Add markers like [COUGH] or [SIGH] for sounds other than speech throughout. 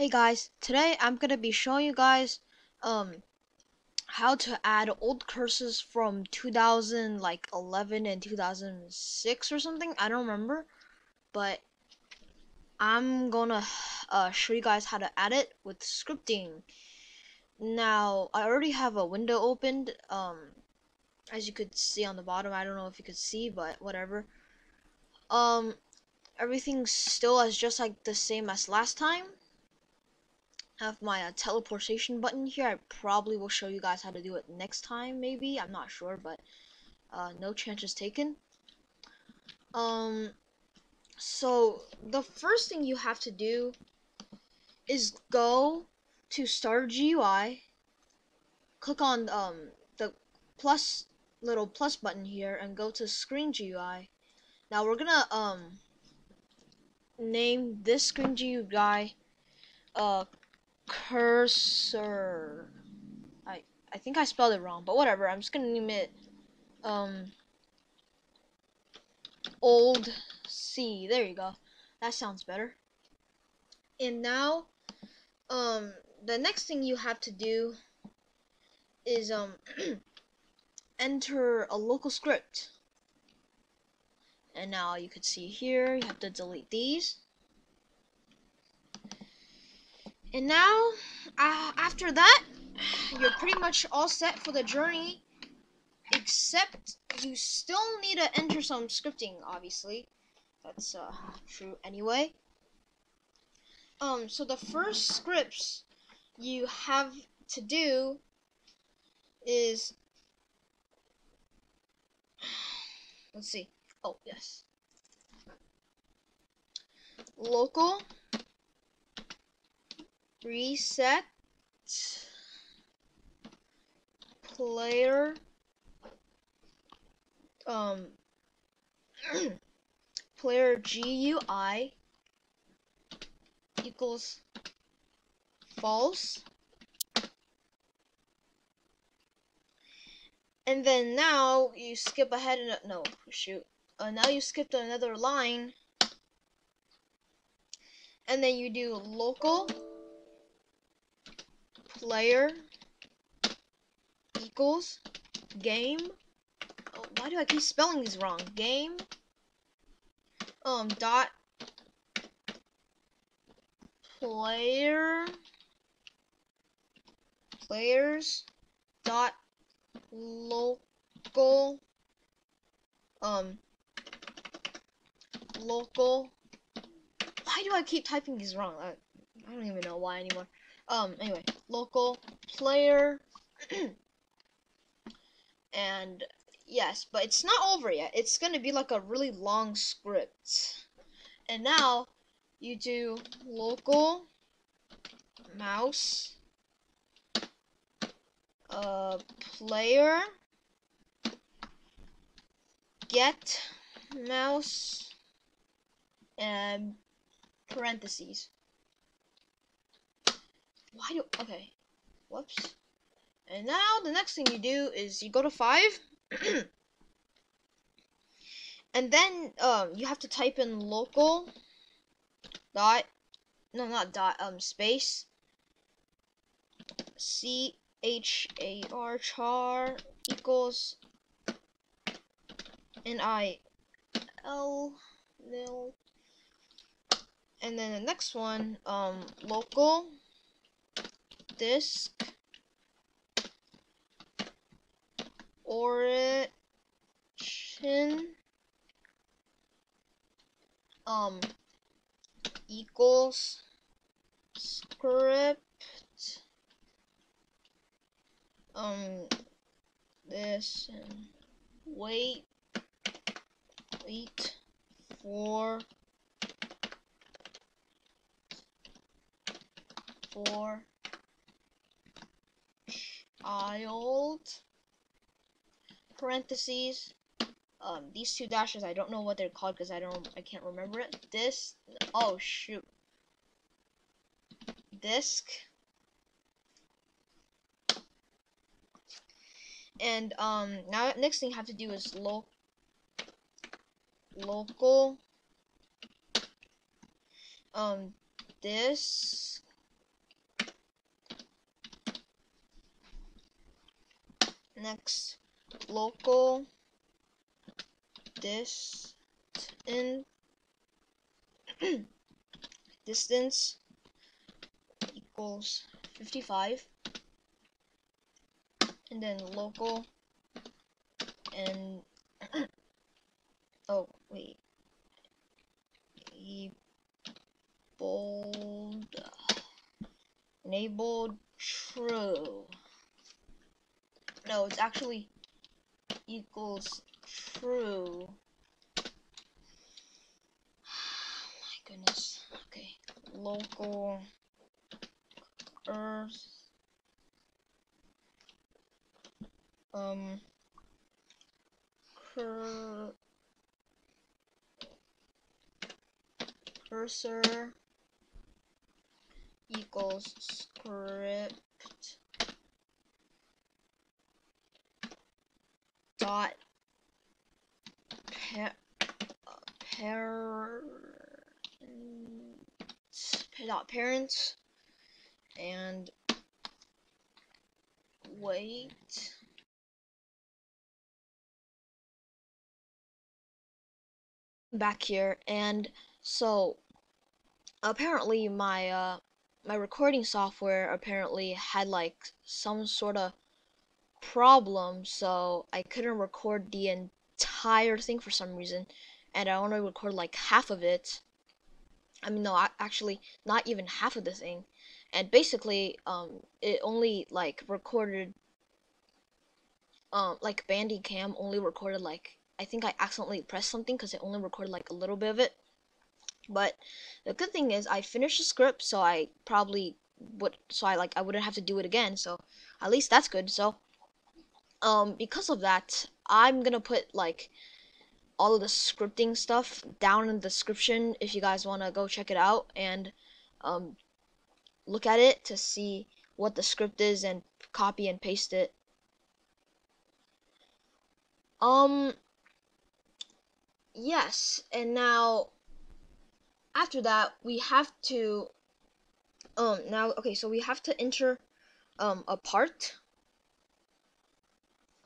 Hey guys, today I'm gonna be showing you guys um how to add old cursors from 2000 like 11 and 2006 or something. I don't remember, but I'm gonna uh, show you guys how to add it with scripting. Now I already have a window opened. Um, as you could see on the bottom. I don't know if you could see, but whatever. Um, everything's still as just like the same as last time have my uh, teleportation button here. I probably will show you guys how to do it next time, maybe. I'm not sure, but uh, no chances taken. Um, so the first thing you have to do is go to Start GUI, click on um, the plus little plus button here, and go to Screen GUI. Now we're gonna um name this Screen GUI uh cursor. I I think I spelled it wrong, but whatever. I'm just gonna name it um old C. There you go. That sounds better. And now um the next thing you have to do is um [CLEARS THROAT] enter a local script. And now you can see here, you have to delete these. And now, uh, after that, you're pretty much all set for the journey. Except you still need to enter some scripting, obviously. That's uh, true anyway. Um, so the first scripts you have to do is let's see. Oh, yes. Local reset. Player. Um [CLEARS THROAT] player GUI equals false. And then now you skip ahead and no shoot. Uh, now you skipped another line. And then you do local player equals game. Oh, why do I keep spelling these wrong? Game um dot player players dot local um local why do I keep typing these wrong? I, I don't even know why anymore. Um, anyway, local player. [CLEARS THROAT] and yes, but it's not over yet. It's going to be like a really long script. And now you do local mouse uh, player get mouse and parentheses. Why do okay? Whoops. And now the next thing you do is you go to five, [CLEARS THROAT] and then um you have to type in local dot no not dot um space c h a r char equals n i l nil and then the next one um local disk origin um equals script um this and wait wait for for child parentheses. Um these two dashes I don't know what they're called because I don't I can't remember it. This oh shoot. Disk and um now next thing you have to do is lo local um this next local distance [CLEARS THROAT] distance equals 55 and then local and [CLEARS THROAT] oh wait. Enabled [SIGHS] enabled true no it's actually equals true. [SIGHS] My goodness. Okay. Local earth. Um cur cursor equals script dot parent dot parents and wait. Back here and so apparently my uh my recording software apparently had like some sort of problem so I couldn't record the entire thing for some reason and I only recorded like half of it I mean no actually not even half of the thing and basically um it only like recorded um like Bandicam only recorded like I think I accidentally pressed something because it only recorded like a little bit of it. But the good thing is I finished the script, so I probably would, so I like I wouldn't have to do it again. So at least that's good. So um, because of that, I'm gonna put like all of the scripting stuff down in the description if you guys wanna go check it out and um, look at it to see what the script is and copy and paste it. Um, yes and now after that we have to um now okay so we have to enter um a part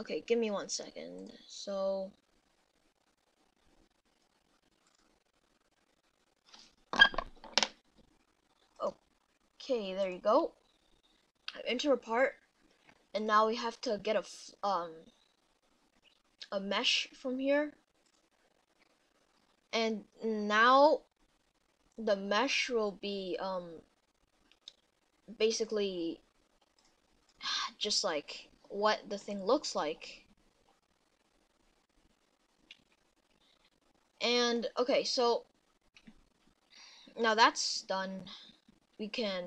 okay give me one second. So okay there you go. Enter a part and now we have to get a um a mesh from here. And now the mesh will be um basically [SIGHS] just like what the thing looks like and okay so now that's done we can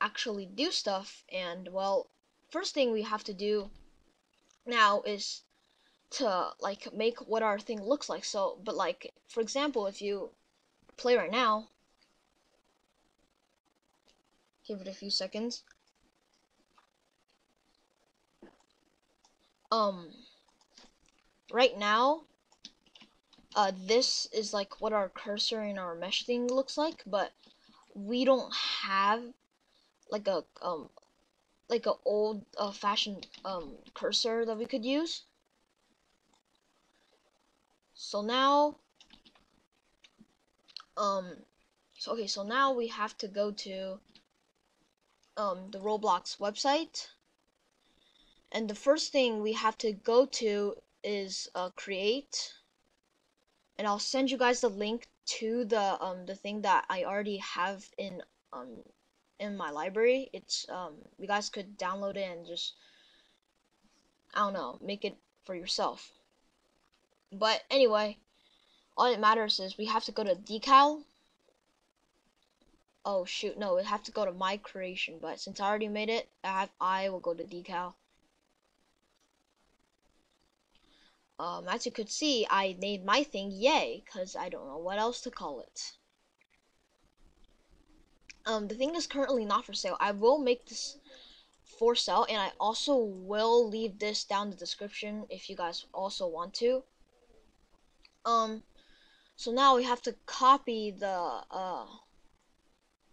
actually do stuff and well first thing we have to do now is to like make what our thing looks like. So, but like for example, if you play right now, give it a few seconds. Um, right now, uh, this is like what our cursor and our mesh thing looks like, but we don't have like a um like a old uh, fashioned um cursor that we could use. So now, um, so okay, so now we have to go to um, the Roblox website. And the first thing we have to go to is uh, create. And I'll send you guys the link to the um, the thing that I already have in um, in my library. It's um, you guys could download it and just I don't know, make it for yourself. But anyway, all that matters is we have to go to decal. Oh shoot, no, we have to go to my creation, but since I already made it, I, have, I will go to decal. Um, as you could see, I named my thing Yay, because I don't know what else to call it. Um, the thing is currently not for sale. I will make this for sale, and I also will leave this down the description if you guys also want to. Um, so now we have to copy the uh,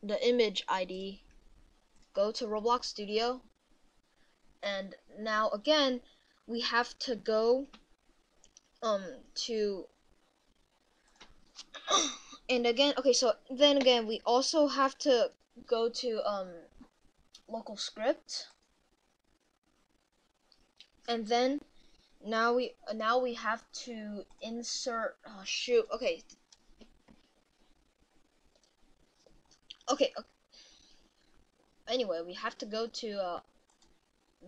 the image ID. Go to Roblox Studio, and now again we have to go um to and again okay so then again we also have to go to um local script and then now we now we have to insert oh shoot okay okay, okay. anyway we have to go to uh,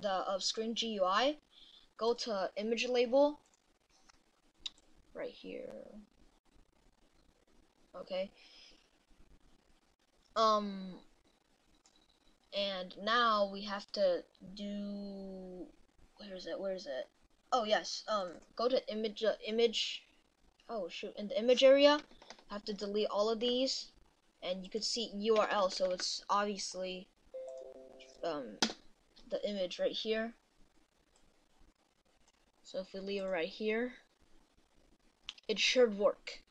the uh, screen GUI go to image label right here. Okay. Um and now we have to do where is it? Where is it? Oh yes um go to image uh, image oh shoot in the image area have to delete all of these and you can see URL so it's obviously um the image right here. So if we leave it right here it should work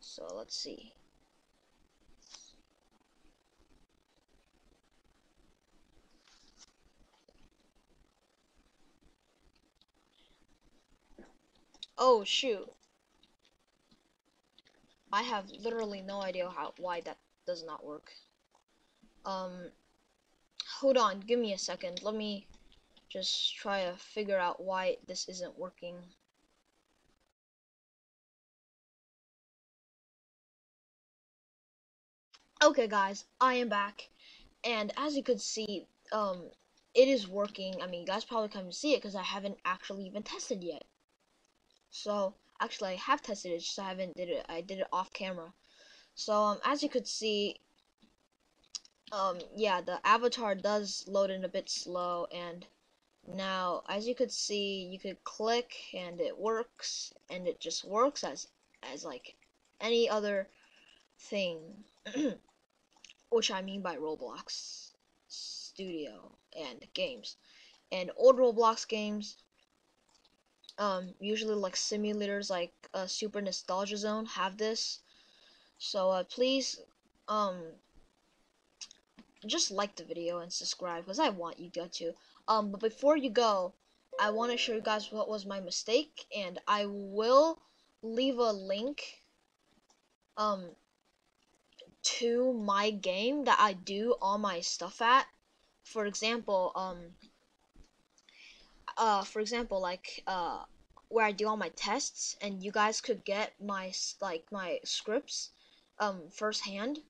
so let's see Oh shoot. I have literally no idea how why that does not work. Um hold on, give me a second. Let me just try to figure out why this isn't working. Okay guys, I am back. And as you could see, um it is working. I mean, you guys probably can't even see it because I haven't actually even tested yet. So actually I have tested it, just I haven't did it. I did it off camera. So um, as you could see, um, yeah, the avatar does load in a bit slow, and now as you could see, you could click and it works, and it just works as as like any other thing, [CLEARS THROAT] which I mean by Roblox Studio and games, and old Roblox games um, usually like simulators like uh, Super Nostalgia Zone have this. So uh, please um, just like the video and subscribe because I want you guys to. Um, but before you go, I want to show you guys what was my mistake and I will leave a link um, to my game that I do all my stuff at. For example, um, uh, for example, like uh, where I do all my tests, and you guys could get my like my scripts um, firsthand,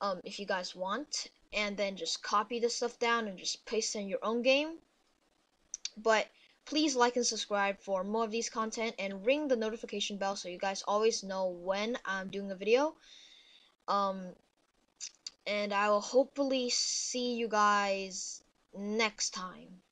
um, if you guys want, and then just copy the stuff down and just paste in your own game. But please like and subscribe for more of these content and ring the notification bell so you guys always know when I'm doing a video. Um, and I will hopefully see you guys next time.